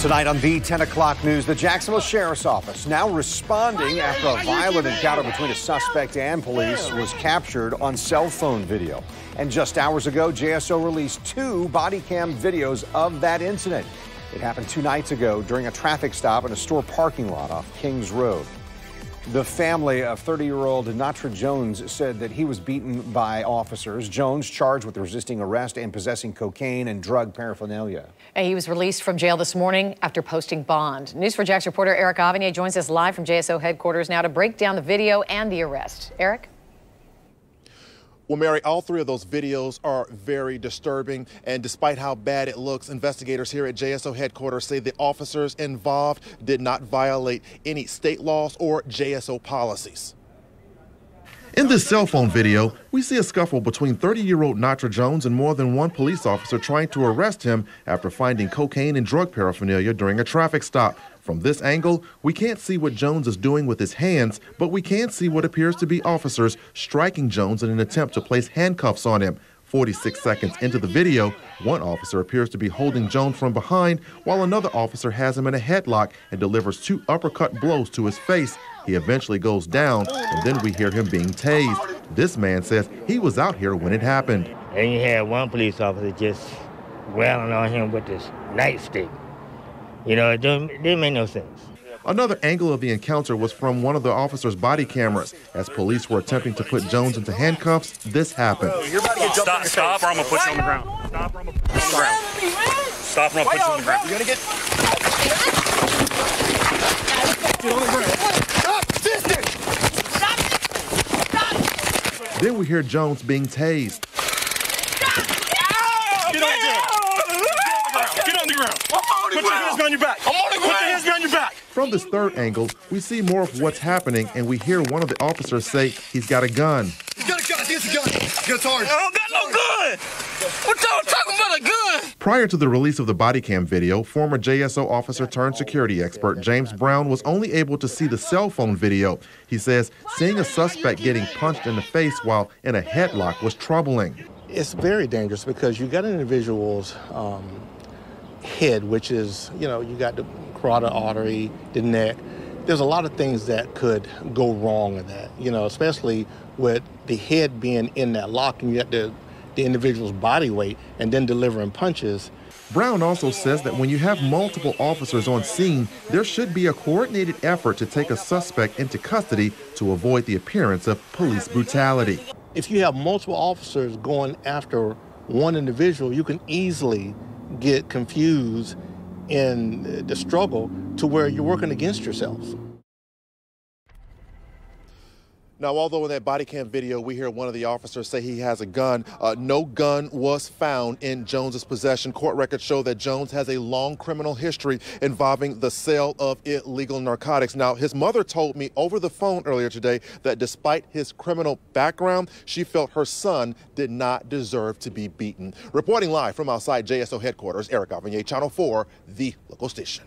Tonight on the 10 o'clock news, the Jacksonville Sheriff's Office now responding after a violent encounter between a suspect and police was captured on cell phone video. And just hours ago, JSO released two body cam videos of that incident. It happened two nights ago during a traffic stop in a store parking lot off Kings Road. The family of 30 year old Natra Jones said that he was beaten by officers. Jones charged with resisting arrest and possessing cocaine and drug paraphernalia. And he was released from jail this morning after posting bond. News4JAX reporter Erik Avanier joins us live from JSO headquarters now to break down the video and the arrest. Erik? Well, Mary, all three of those videos are very disturbing. And despite how bad it looks, investigators here at JSO headquarters say the officers involved did not violate any state laws or JSO policies. In this cell phone video, we see a scuffle between 30 year old Natra Jones and more than one police officer trying to arrest him after finding cocaine and drug paraphernalia during a traffic stop. From this angle, we can't see what Jones is doing with his hands, but we can see what appears to be officers striking Jones in an attempt to place handcuffs on him. 46 seconds into the video, one officer appears to be holding Jones from behind, while another officer has him in a headlock and delivers two uppercut blows to his face. He eventually goes down, and then we hear him being tased. This man says he was out here when it happened. And you had one police officer just wailing on him with this nightstick. You know, it didn't, it didn't make no sense. Another angle of the encounter was from one of the officer's body cameras. As police were attempting to put Jones into handcuffs, this happened. Stop, stop, or I'm gonna put you on the ground. Stop, or I'm gonna put you on the ground. Stop, or I'm gonna put you on the ground. You're gonna get. Get on the ground. Then we hear Jones being tased. Get on the ground. Get on the ground. Put your hands behind your back. I'm on the ground. Put your hands behind your back. From this third angle, we see more of what's happening, and we hear one of the officers say he's got a gun. He's got a gun. He has a gun. Get hard. I don't got no gun. What y'all talking about a gun? Prior to the release of the body cam video, former JSO officer turned security expert James Brown was only able to see the cell phone video. He says seeing a suspect getting punched in the face while in a headlock was troubling. It's very dangerous because you got an individual's um, head, which is, you know, you got the carotid artery, the neck. There's a lot of things that could go wrong in that, you know, especially with the head being in that lock and you got the, the individual's body weight and then delivering punches. Brown also says that when you have multiple officers on scene, there should be a coordinated effort to take a suspect into custody to avoid the appearance of police brutality. If you have multiple officers going after one individual, you can easily get confused in uh, the struggle to where you're working against yourselves. Now, although in that body cam video, we hear one of the officers say he has a gun, uh, no gun was found in Jones's possession. Court records show that Jones has a long criminal history involving the sale of illegal narcotics. Now, his mother told me over the phone earlier today that despite his criminal background, she felt her son did not deserve to be beaten. Reporting live from outside JSO headquarters, Erik Avanier, Channel 4, the local station.